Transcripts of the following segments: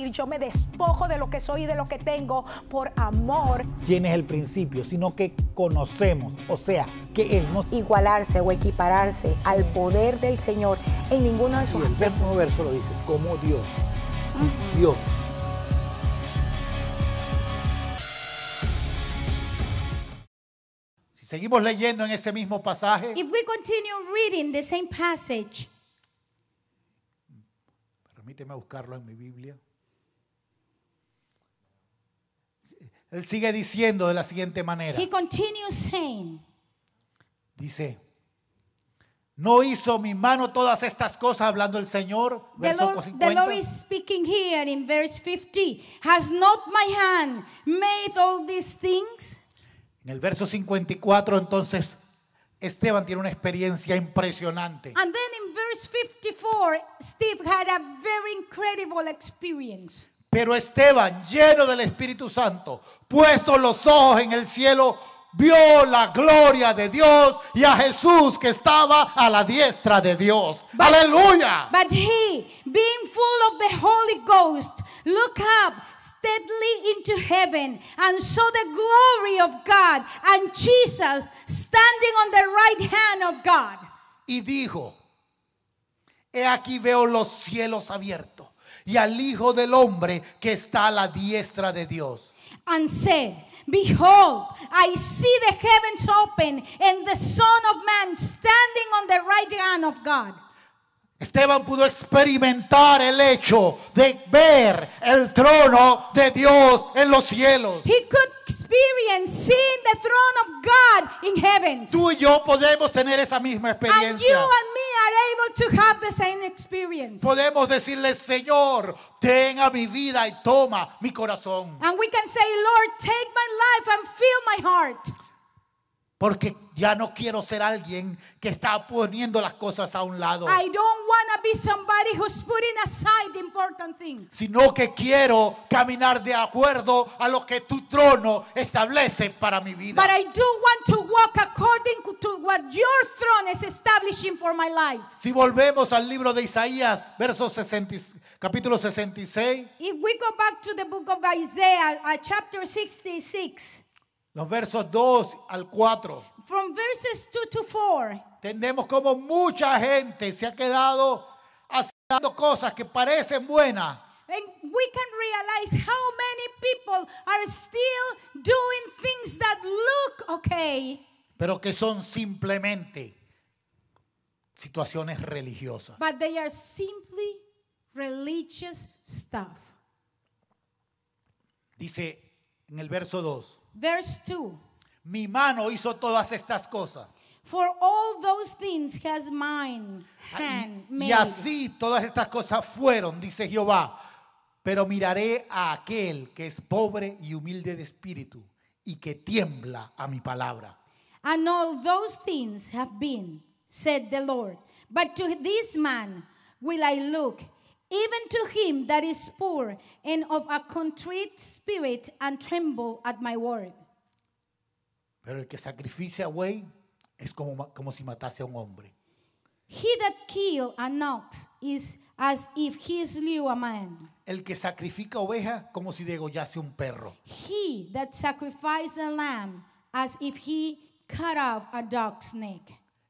decir, yo me despojo de lo que soy y de lo que tengo por amor. quién es el principio, sino que conocemos, o sea, que Él nos... igualarse o equipararse al poder del Señor en ninguno de Y sus el aspectos. próximo verso lo dice, como Dios. Dios. Si seguimos leyendo en ese mismo pasaje, If we continue reading the same passage, permíteme buscarlo en mi Biblia. Él sigue diciendo de la siguiente manera. he continues saying, Dice, no hizo mi mano todas estas cosas hablando el Señor. the Verso Lord, the 50. Lord is speaking here in verse 50. Has not my hand made all these things? En el verso 54 entonces Esteban tiene una experiencia impresionante. And then in verse 54, Steve had a very incredible experience. Pero Esteban, lleno del Espíritu Santo, puesto los ojos en el cielo, vio la gloria de Dios y a Jesús que estaba a la diestra de Dios. Aleluya. But he, being full of the Holy Ghost, looked up steadily into heaven and saw the glory of God and Jesus standing on the right hand of God. Y dijo, he aquí veo los cielos abiertos y al Hijo del Hombre que está a la diestra de Dios. And said, Behold, I see the heavens open and the Son of Man standing on the right hand of God. Esteban pudo experimentar el hecho de ver el trono de Dios en los cielos. He could experience seeing the throne of God in heavens. Tú y yo podemos tener esa misma experiencia. And you and me are able to have the same experience. Podemos decirle, Señor, ten a mi vida y toma mi corazón. And we can say, Lord, take my life and fill my heart. Porque ya no quiero ser alguien que está poniendo las cosas a un lado. I don't be somebody who's putting aside important things. Sino que quiero caminar de acuerdo a lo que tu trono establece para mi vida. But I do want to walk according to what your throne is establishing for my life. Si volvemos al libro de Isaías, verso 60, capítulo 66, If we go back to the book of Isaiah, uh, chapter 66, los versos 2 al 4, from verses 2 to 4, entendemos como mucha gente se ha quedado haciendo cosas que parecen buenas, and we can realize how many people are still doing things that look okay, pero que son simplemente situaciones religiosas. but they are simply religious stuff. Dice en el verso 2, Verse 2 mi mano hizo todas estas cosas. For all those things has mine hand Y, made. y así todas estas cosas fueron, dice Jehová. Pero miraré a aquel que es pobre y humilde de espíritu y que tiembla a mi palabra. And all those things have been, said the Lord. But to this man will I look, even to him that is poor and of a contrite spirit, and tremble at my word. Pero el que sacrifica buey es como, como si matase a un hombre. He that kill an ox is as if he slew a man. El que sacrifica oveja como si degollase un perro. He that sacrifice a lamb as if he cut off a dog's neck.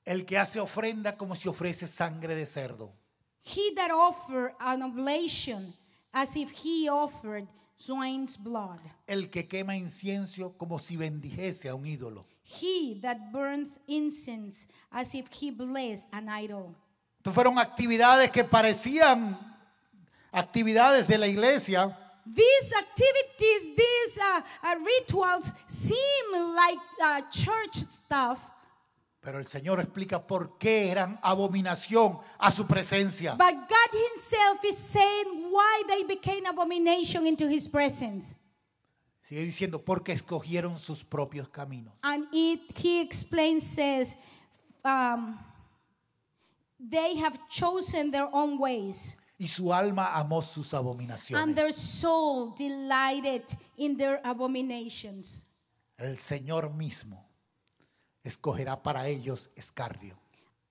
El que hace ofrenda como si ofrece sangre de cerdo. He that offer an oblation as if he offered swine's blood. El que quema incienso como si bendijese a un ídolo. He that burneth incense as if he blessed an idol. Estas fueron actividades que parecían actividades de la iglesia, These activities, these uh, uh, rituals seem like uh, church stuff, pero el Señor explica por qué eran abominación a su presencia. but God Himself is saying why they became abomination into His presence. Sigue diciendo, porque escogieron sus propios caminos. And it, He explains, says, um, they have chosen their own ways. Y su alma amó sus and abominaciones. their soul delighted in their abominations. El Señor mismo escogerá para ellos escarnio.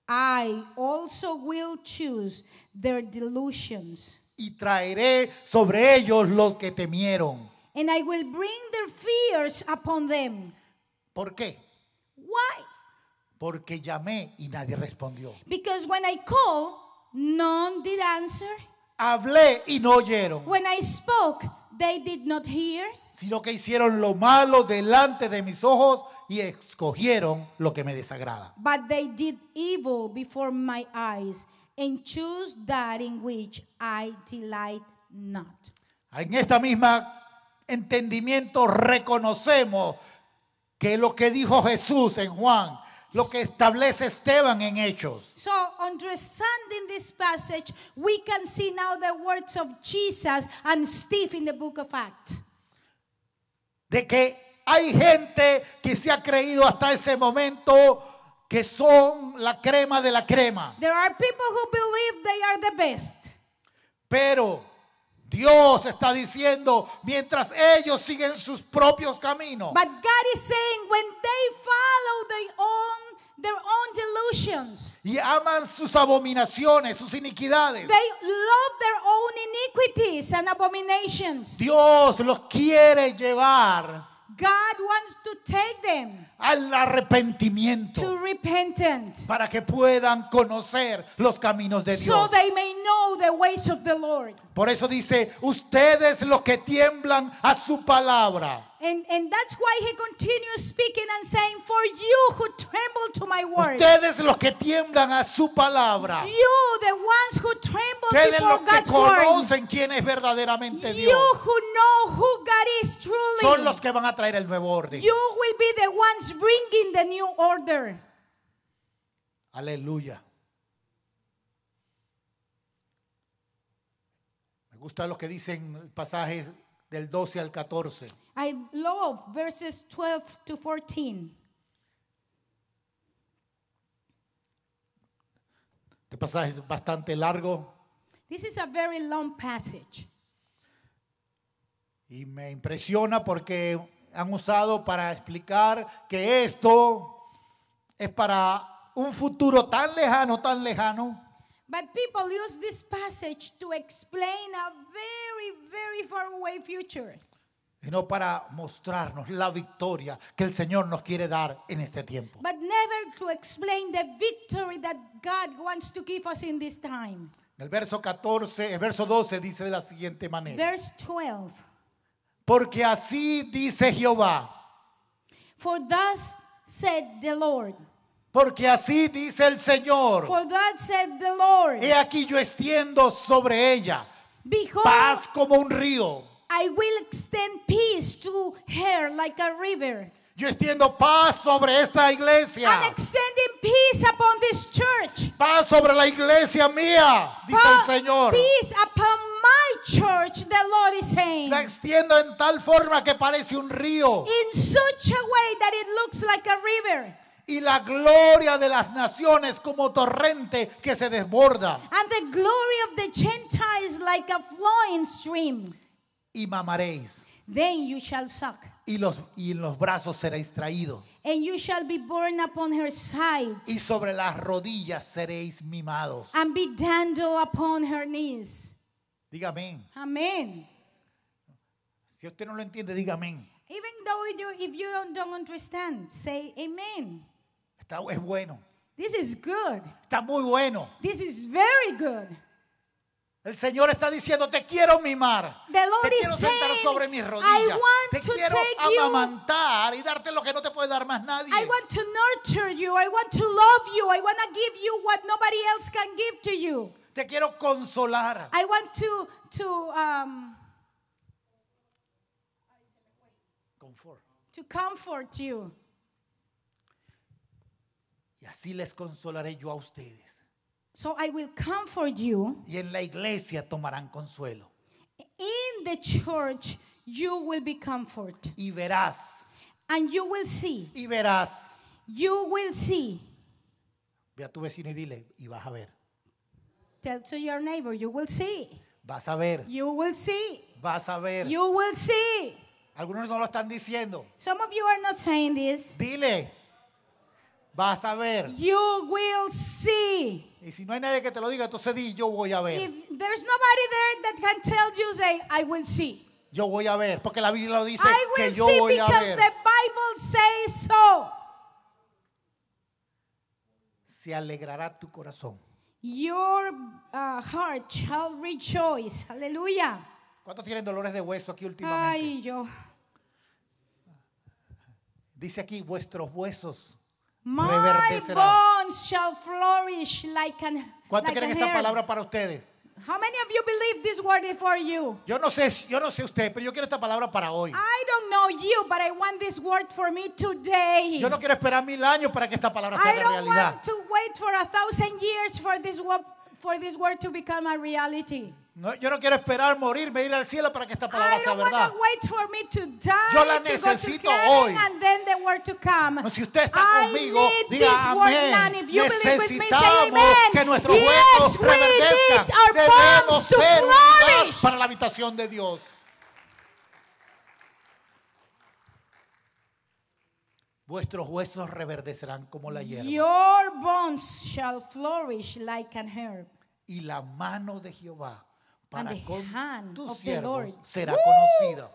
I also will choose their delusions. y traeré sobre ellos los que temieron. and I will bring their fears upon them. ¿Por qué? Why? Porque llamé y nadie respondió. Because when I call, none did answer. Hablé y no oyeron, When I spoke, they did not hear. sino que hicieron lo malo delante de mis ojos y escogieron lo que me desagrada. But they did evil before my eyes and choose that in which I delight not. En esta misma entendimiento reconocemos que lo que dijo Jesús en Juan, lo que establece Esteban en Hechos, So, understanding this passage, we can see now the words of Jesus and Steve in the book of Acts. de que hay gente que se ha creído hasta ese momento que son la crema de la crema, There are people who believe they are the best. pero Dios está diciendo, mientras ellos siguen sus propios caminos, But God is saying when they follow their own, their own delusions, y aman sus abominaciones, sus iniquidades, they love their own iniquities and abominations. Dios los quiere llevar God wants to take them al arrepentimiento to repentance para que puedan conocer los caminos de so Dios. they may know the ways of the Lord. Por eso dice, ustedes los que tiemblan a su palabra, And, and that's why he continues speaking and saying, For you who tremble to my word, ustedes los que tiemblan a su palabra, you, the ones who tremble ustedes los que God's word, conocen quién es verdaderamente you Dios, who know who God is truly, son los que van a traer el nuevo orden. you will be the ones bringing the new order. Aleluya. Me gusta lo que dicen pasajes del 12 al 14. I love verses 12 to 14. Este pasaje es bastante largo This is a very long passage. y me impresiona porque han usado para explicar que esto es para un futuro tan lejano, tan lejano, But people use this passage to explain a very, very far away future. sino para mostrarnos la victoria que el Señor nos quiere dar en este tiempo. But never to explain the victory that God wants to give us in this time. El verso 14, el verso 12 dice de la siguiente manera. Verse 12. Porque así dice Jehová. For thus said the Lord. Porque así dice el Señor. For thus said the Lord. He aquí yo extiendo sobre ella Behold, paz como un río. I will extend peace to her like a river. Yo extiendo paz sobre esta iglesia. And extending peace upon this church. Paz sobre la iglesia mía, dice Pa- el Señor. Peace upon my church, the Lord is saying. La extiendo en tal forma que parece un río. In such a way that it looks like a river. Y la gloria de las naciones como torrente que se desborda. And the glory of the Gentiles like a flowing stream. Y mamaréis. Then you shall suck. Y, los, y en los brazos seréis traídos. And you shall be borne upon her Y sides. sobre las rodillas seréis mimados. And be dandled upon her knees. Dígame. Amen. Si usted no lo entiende, dígame. Even though you, if you don't, don't understand, say amen. Está, es bueno. This is good. Está muy bueno. This is very good. El Señor está diciendo, te quiero mimar. The Lord te quiero sentar saying, sobre mis "I rodillas. want Te to quiero you- amamantar y darte lo que no te puede dar más nadie. I want to nurture you. I want to love you. I want to give you what nobody else can give to you. Te quiero consolar. I want to to um, Confort. to comfort you. Y así les consolaré yo a ustedes. So I will comfort you. Y en la iglesia tomarán consuelo. In the church, you will be comfort, Y verás, and you will see. y verás. You will see. Ve a tu vecino y dile, y vas a ver. Tell to your neighbor. You will see. Vas a ver. You will see. Vas a ver. You will see. Algunos no lo están diciendo. Some of you are not saying this. Dile. Vas a ver. You will see. Y si no hay nadie que te lo diga, entonces di, yo voy a ver. If there's nobody there that can tell you, say, I will see. Yo voy a ver. Porque la Biblia lo dice I que will yo see voy a because ver. the Bible says so. Se alegrará tu corazón. Your uh, heart shall rejoice. Hallelujah. ¿Cuántos tienen dolores de hueso aquí últimamente? Ay, yo. Dice aquí, vuestros huesos My bones shall flourish like an ¿Cuántos like an esta herb. palabra para ustedes? How many of you believe this word is for you? Yo no sé, yo no sé usted, pero yo quiero esta palabra para hoy. I don't know you, but I want this word for me today. Yo no quiero esperar mil años para que esta palabra se I haga don't realidad. want to wait for a thousand years for this word for this word to become a reality. No, yo no quiero esperar morirme, ir al cielo para que esta palabra sea verdad. me die Yo la necesito hoy. the. No, si usted está I conmigo, diga amén. me, Necesitamos amen. que nuestros huesos reverdezcan. Debemos ser un para la habitación de Dios. Vuestros huesos reverdecerán como la hierba. Your bones shall flourish like an herb. y la mano de Jehová para And the con hand tus of the siervos Lord. será Woo! conocida.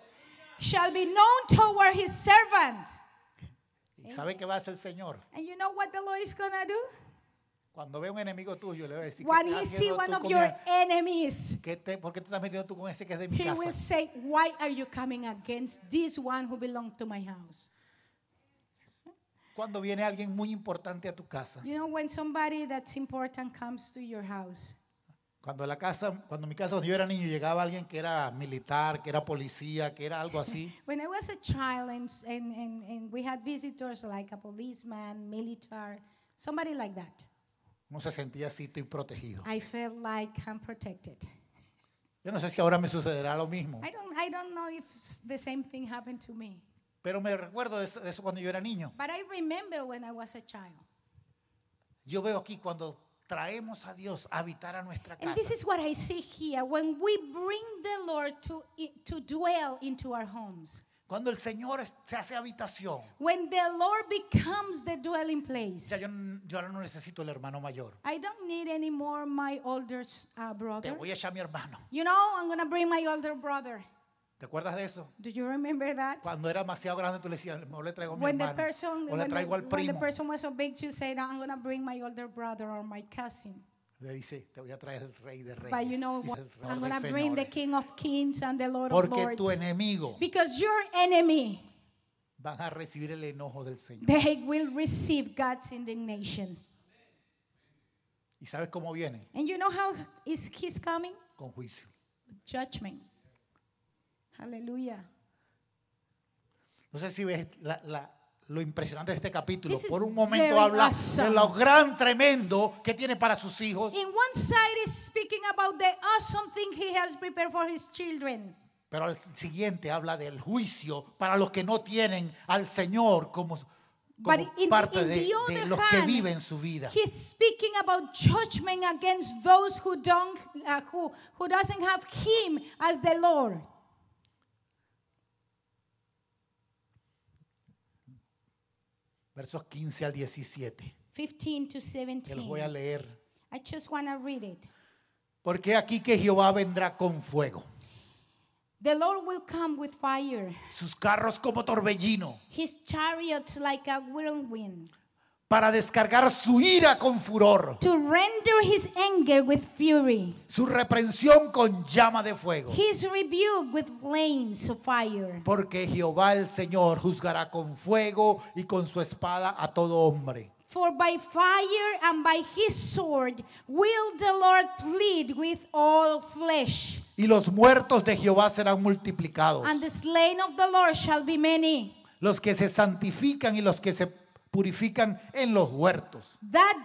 Shall be known toward his servant. ¿Y sabe qué va a hacer el Señor? And you know what the Lord is gonna do? Cuando ve un enemigo tuyo, le va a decir, When ¿qué he estás see one of your enemies, ¿Qué te- ¿Por qué te estás metiendo tú con este que es de mi he casa? will say, Why are you coming against this one who belongs to my house? Cuando viene alguien muy importante a tu casa. You know, when somebody that's important comes to your house, Cuando la casa, cuando mi casa cuando yo era niño llegaba alguien que era militar, que era policía, que era algo así. when I was a child and, and, and, and we had visitors like a policeman, military, somebody like that, Uno se sentía así, estoy protegido. I felt like I'm protected. Yo no sé si ahora me sucederá lo mismo. I don't, I don't know if the same thing happened to me, Pero me recuerdo de eso, de eso cuando yo era niño. but I remember when I was a child. Yo veo aquí cuando traemos a Dios a habitar a nuestra And casa. this is what I see here when we bring the Lord to, to dwell into our homes. Cuando el Señor se hace habitación. When the Lord becomes the dwelling place. sea, yo, yo ahora no necesito el hermano mayor. I don't need anymore my older uh, Te brother. voy a echar a mi hermano. You know, I'm going to bring my older brother. ¿Te acuerdas de eso? Do you remember that? Cuando era demasiado grande, tú le decías, mejor le traigo a mi When the hermano. person o le when the, traigo al when the primo. person was so big, you say, I'm going to bring my older brother or my cousin. Le dice, te voy a traer el rey de reyes. But you know what? I'm going to bring the. King of Kings and the Lord of Porque tu Lords. enemigo Because your enemy, van a recibir el enojo del Señor. they will receive God's indignation. ¿Y sabes cómo viene? And you know how is he's coming? Con juicio. Judgment. Hallelujah. No sé si ves la- la- lo impresionante de este capítulo. This is Por un momento habla awesome. de lo gran, tremendo que tiene para sus hijos. In one side is speaking about the awesome thing he has prepared for his children. Pero al siguiente habla del juicio para los que no tienen al Señor como, como in, parte in de, de los que hand, viven su vida. he's speaking about judgment against those who don't, uh, who, who doesn't have him as the Lord. Versos 15 al 17. 15 to Que los voy a 17. leer. I just want to read it. Porque aquí que Jehová vendrá con fuego, The Lord will come with fire, sus carros como torbellino, his chariots like a whirlwind, para descargar su ira con furor, to render his anger with fury, su reprensión con llama de fuego. his rebuke with flames of fire. Porque Jehová el Señor juzgará con fuego y con su espada a todo hombre. For by fire and by his sword will the Lord plead with all flesh. Y los muertos de Jehová serán multiplicados. And the slain of the Lord shall be many. Los que se santifican y los que se purifican en los huertos. That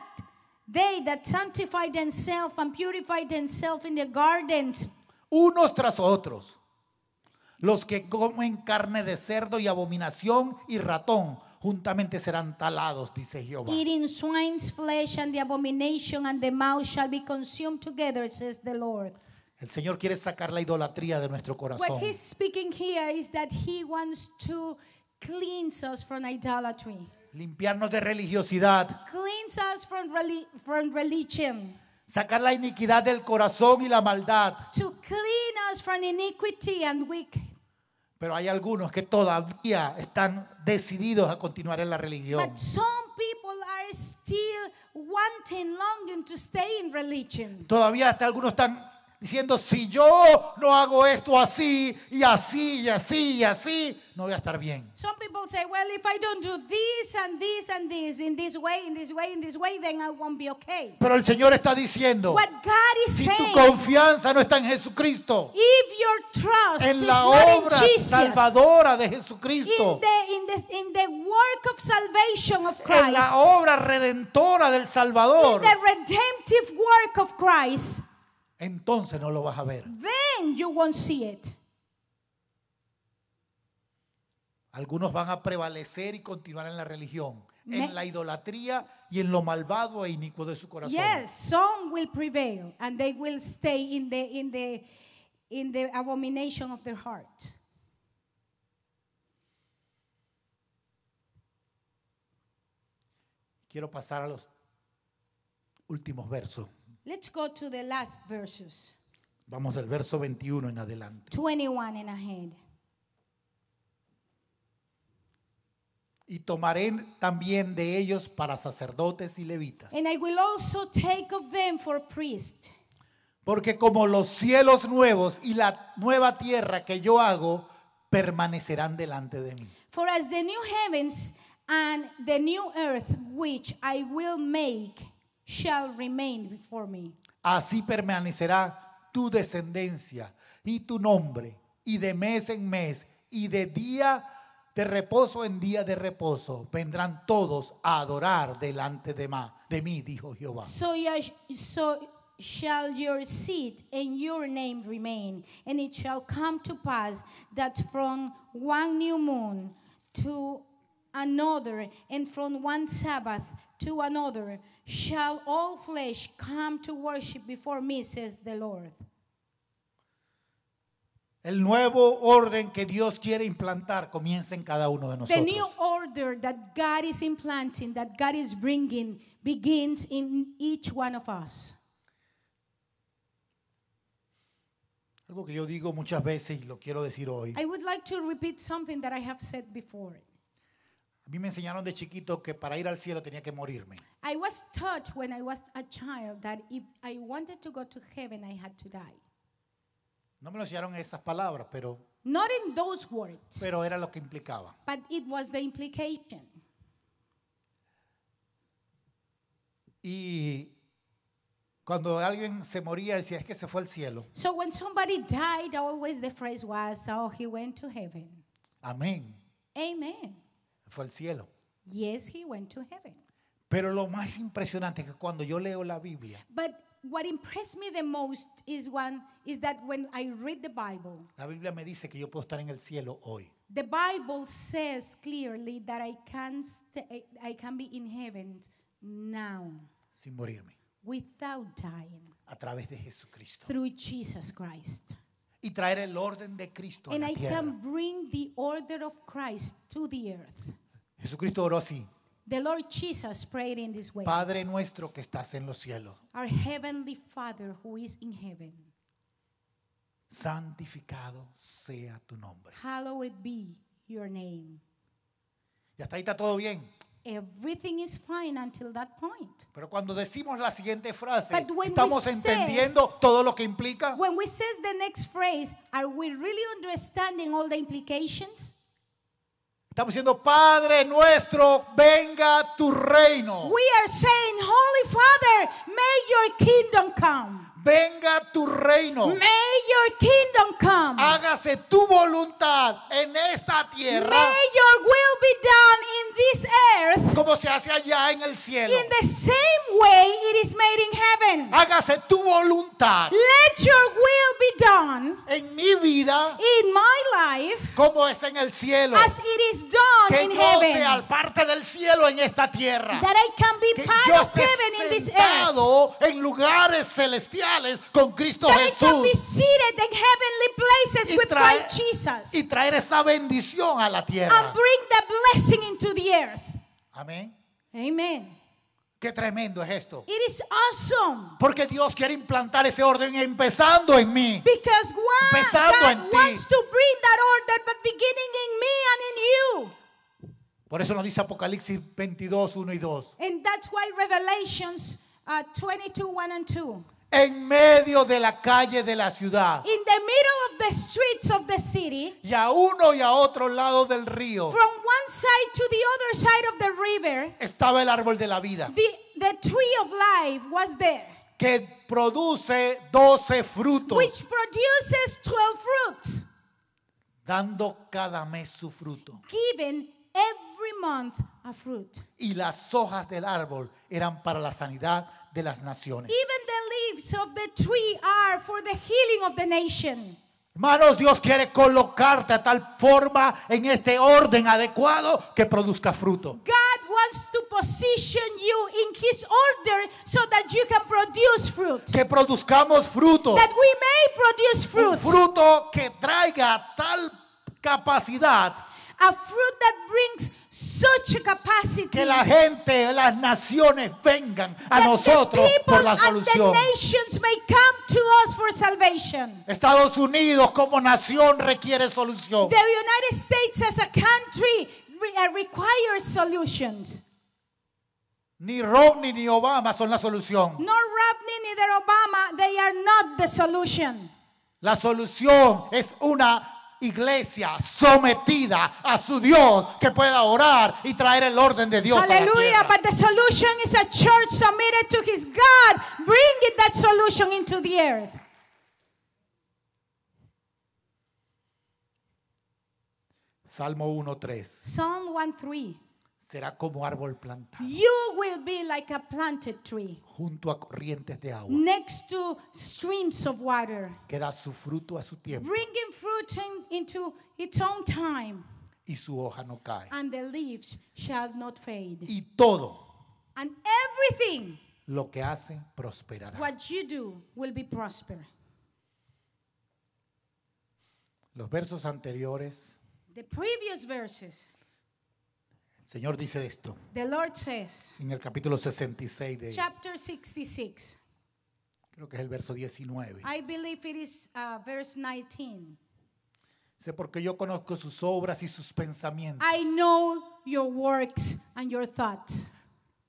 they that sanctify themselves and purify themselves in the gardens, Unos tras otros. Los que comen carne de cerdo y abominación y ratón juntamente serán talados, dice Jehová. eating swine's flesh and the abomination and the mouse shall be consumed together, says the Lord. El Señor quiere sacar la idolatría de nuestro What corazón. he's speaking here is that he wants to cleanse us from idolatry. Limpiarnos de religiosidad, cleanse us from, reli- from religion, sacar la iniquidad del corazón y la maldad. to clean us from iniquity and. Pero hay algunos que todavía están decididos a continuar en la religión. But some people are still wanting, longing to stay in religion. Todavía hasta algunos están diciendo, si yo no hago esto así y así y así y así, no voy a estar bien. Some people say, well, if I don't do this and this and this in this way, in this way, in this way, then I won't be okay. Pero el Señor está diciendo, What God is si tu saying, confianza no está en Jesucristo, if your trust en is la not obra in Jesus, salvadora de in Jesucristo, the, in, the, in the work of salvation of en Christ, la obra redentora del Salvador, in the redemptive work of Christ, entonces no lo vas a ver. then you won't see it. Algunos van a prevalecer y continuar en la religión, Me- en la idolatría y en lo malvado e inicuo de su corazón. Yes, some will prevail and they will stay in the in the in the abomination of their heart. Quiero pasar a los últimos versos. Let's go to the last verses. Vamos del verso 21 en adelante. 21 and ahead. Y tomaré también de ellos para sacerdotes y levitas. And I will also take of them for priests. Porque como los cielos nuevos y la nueva tierra que yo hago permanecerán delante de mí. For as the new heavens and the new earth which I will make shall remain before me. Así permanecerá tu descendencia y tu nombre, y de mes en mes, y de día de reposo en día de reposo, vendrán todos a adorar delante de, ma- de mí, dijo Jehová. So, so shall your seed and your name remain. And it shall come to pass that from one new moon to another, and from one Sabbath to another, shall all flesh come to worship before me, says the Lord. El nuevo orden que Dios quiere implantar comienza en cada uno de The new nosotros. order that God is implanting, that God is bringing, begins in each one of us. Algo que yo digo muchas veces y lo quiero decir hoy. I would like to repeat something that I have said before. Mí me enseñaron de chiquito que para ir al cielo tenía que morirme. I was taught when I was a child that if I wanted to go to heaven, I had to die. No me lo enseñaron esas palabras, pero, Not in those words, pero era lo que implicaba. but it was the implication. Y cuando alguien se moría decía, es que se fue al cielo. So when somebody died, always the phrase was, oh, he went to heaven. Amén. Amen. Fue al cielo. Yes, he went to heaven. Pero lo más impresionante es que cuando yo leo la Biblia, But what impressed me the most is one is that when I read the Bible, la Biblia me dice que yo puedo estar en el cielo hoy. the Bible says clearly that I can st- I can be in heaven now sin morirme, without dying a través de Jesucristo. through Jesus Christ. Y traer el orden de Cristo a And la I tierra. can bring the order of Christ to the earth. Jesucristo oró así, The Lord Jesus prayed in this way. Padre nuestro que estás en los cielos, Our heavenly Father who is in heaven, santificado sea tu nombre. hallowed be your name. Y hasta ahí está todo bien. Everything is fine until that point. Pero cuando decimos la siguiente frase, But when we ¿estamos says- entendiendo todo lo que implica? When we says the next phrase, are we really understanding all the implications? Estamos diciendo, Padre nuestro, venga tu reino. We are saying, Holy Father, may your kingdom come. Venga tu reino. May your kingdom come. Hágase tu voluntad en esta tierra May your will be done in this earth como se hace allá en el cielo. in the same way it is made in heaven. Hágase tu voluntad Let your will be done en mi vida in my life como es en el cielo. as it is done Que in yo sea heaven. parte del cielo en esta tierra. That I can be Que part yo of heaven in esté this earth. en lugares celestiales con Cristo That I can be Jesús. seated in heavenly places Y with traer, Christ Jesus. y traer esa bendición a la And tierra. bring the blessing into the earth. Amén. Amen. Qué tremendo es esto. It is awesome. Porque Dios quiere implantar ese orden empezando en mí. Because God, Empezando en God ti. wants to bring that order, but beginning in me and in you. Por eso nos dice Apocalipsis 22, 1 y 2. And that's why Revelations uh, 22, 1 and 2. En medio de la calle de la ciudad. In the middle of the streets of the city, Y a uno y a otro lado del río from one side to the other side of the river, estaba el árbol de la vida. the, the tree of life was there, Que produce 12 frutos. which produces 12 fruits, Dando cada mes su fruto. given every month a fruit. Y las hojas del árbol eran para la sanidad de las naciones. Even the leaves of the tree are for the healing of the nation. Hermanos, Dios quiere colocarte a tal forma en este orden adecuado que produzca fruto. God wants to position you in His order so that you can produce fruit. Que produzcamos fruto. That we may produce Un fruit. fruto que traiga tal capacidad A fruit that brings such capacity que la gente, las naciones vengan a nosotros por la solución. nations may come to us for salvation. Estados Unidos como nación requiere solución. The United States as a country uh, requires solutions. Ni Romney ni Obama son la solución. Nor Romney neither Obama, they are not the solution. La solución es una iglesia sometida a su Dios que pueda orar y traer el orden de Dios Hallelujah. But the solution is a church submitted to his God, bringing that solution into the earth. Salmo 1.3. Psalm 1 3. Será como árbol plantado You will be like a planted tree junto a corrientes de agua next to streams of water, que da su fruto a su tiempo bringing fruit in- into its own time, y su hoja no cae. and the leaves shall not fade. Y todo And everything lo que hace prosperará. what you do will be prosper. Los versos anteriores, The previous verses, Señor dice esto the Lord says, en el capítulo 66 de, chapter 66. creo que es el verso 19. I believe it is uh, verse 19. Dice, porque yo conozco sus obras y sus pensamientos. I know your works and your thoughts.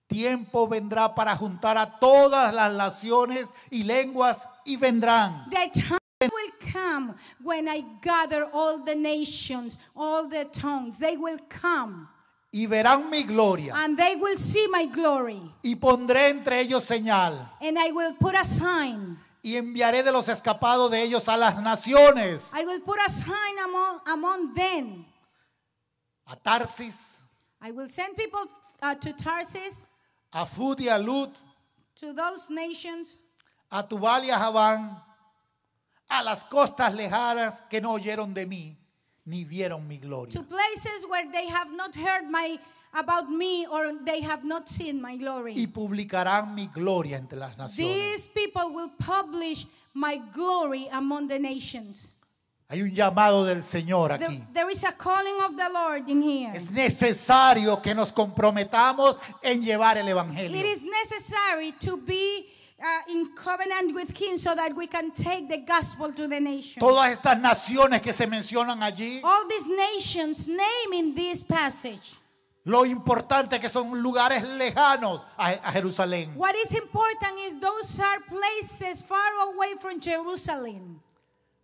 Tiempo vendrá para juntar a todas las naciones y lenguas y vendrán. The time will come when I gather all the nations, all the tongues. They will come Y verán mi gloria. and they will see my glory. Y pondré entre ellos señal. And I will put a sign. Y enviaré de los escapados de ellos a las naciones. I will put a sign among, among them. A Tarsis, I will send people uh, to Tarsus, a Fud y a Lut, to those nations, a Tubal y a Javán, a las costas lejanas que no oyeron de mí, ni vieron mi to gloria. places where they have not heard my about me or they have not seen my Y glory. publicarán mi gloria entre las naciones. These people will publish my glory among the nations. Hay un llamado del Señor aquí. there is a calling of the Lord in here. Es necesario que nos comprometamos en llevar el It Evangelio. is necessary to be in covenant with Him so that we can take the gospel to the nations. Todas estas naciones que se mencionan allí, All these nations name in this passage. lo importante que son lugares lejanos a, a Jerusalén. What is important is those are places far away from Jerusalem.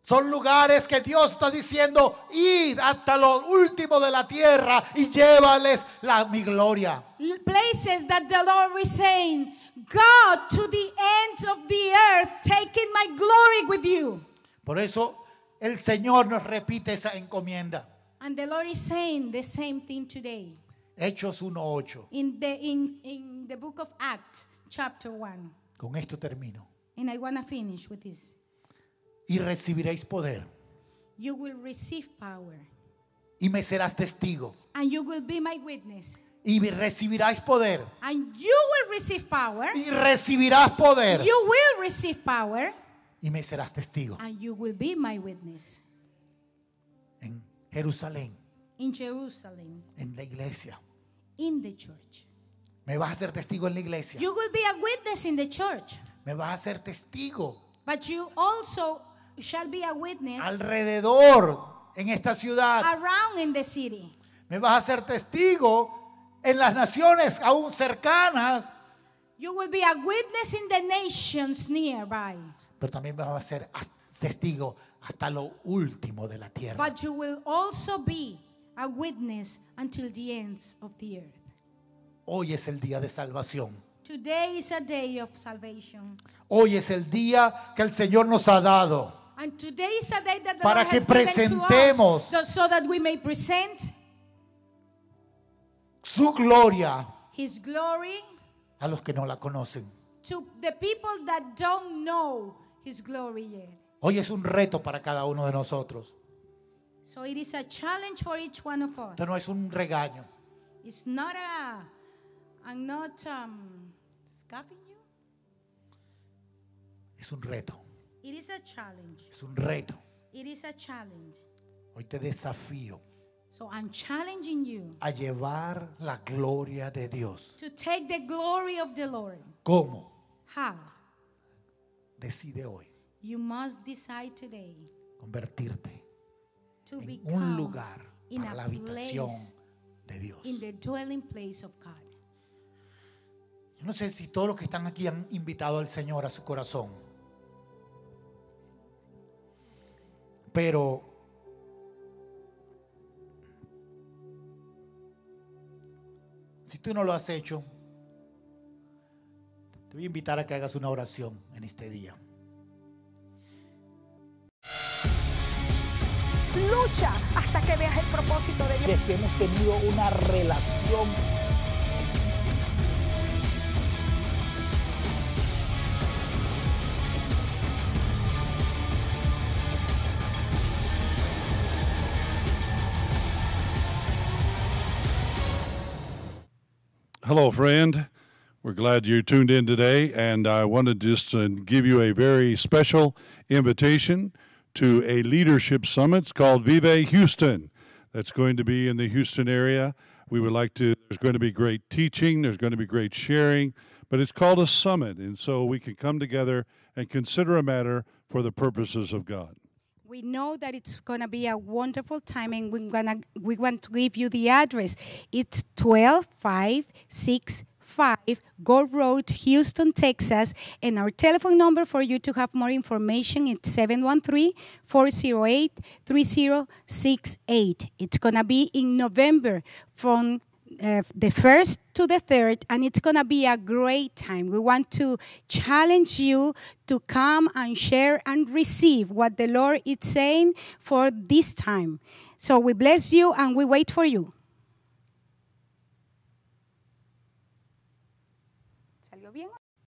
Son lugares que Dios está diciendo, id hasta lo último de la tierra y llévales la, mi gloria. Places that the Lord is saying, God to the ends of the earth, taking my glory with you. Por eso el Señor nos repite esa encomienda. And the Lord is saying the same thing today. Hechos 1.8. in the in, in the book of Acts, chapter 1. Con esto termino. And I want to finish with this. Y recibiréis poder You will receive power, y me serás testigo. and you will be my witness. Y recibirás poder. And you will receive power. Y recibirás poder. You will receive power, Y me serás testigo. and you will be my witness En Jerusalén, in Jerusalem, en la iglesia, in the church. Me vas a ser testigo en la iglesia. You will be a witness in the church, Me vas a ser testigo but you also shall be a witness alrededor en esta ciudad. around in the city. Me vas a ser testigo en las naciones aún cercanas. You will be a witness in the nations nearby, Pero también vas a ser testigo hasta lo último de la tierra. but you will also be a witness until the ends of the earth. Hoy es el día de salvación. Today is a day of salvation. Hoy es el día que el Señor nos ha dado. And today is a day that the Para Lord que has given to presentemos- us, so that we may present Su gloria His glory a los que no la conocen. to the people that don't know His glory yet. Hoy es un reto para cada uno de nosotros. So it is a challenge for each one of us. Esto no es un regaño. It's not a, I'm not um, scoffing you. Es un reto. It is a challenge. Es un reto. It is a challenge. Hoy te desafío So I'm challenging you a llevar la gloria de Dios. to take the glory of the Lord. ¿Cómo? How? Decide hoy You must decide today convertirte to en become un lugar in para a la habitación place, de Dios. in the dwelling place of God. Yo no sé si todos los que están aquí han invitado al Señor a su corazón. Pero si tú no lo has hecho, te voy a invitar a que hagas una oración en este día. Lucha hasta que veas el propósito de Dios. es que hemos tenido una relación Hello, friend. We're glad you tuned in today, and I just to give you a very special invitation to a leadership summit. It's called Vive Houston. That's going to be in the Houston area. We would like to, there's going to be great teaching, there's going to be great sharing, but it's called a summit, and so we can come together and consider a matter for the purposes of God. We know that it's going to be a wonderful time, and we're gonna, we want to give you the address. It's 12565 Gold Road, Houston, Texas. And our telephone number for you to have more information is 713 408 3068. It's going to be in November from uh, the first to the third, and it's gonna be a great time. We want to challenge you to come and share and receive what the Lord is saying for this time. So we bless you and we wait for you.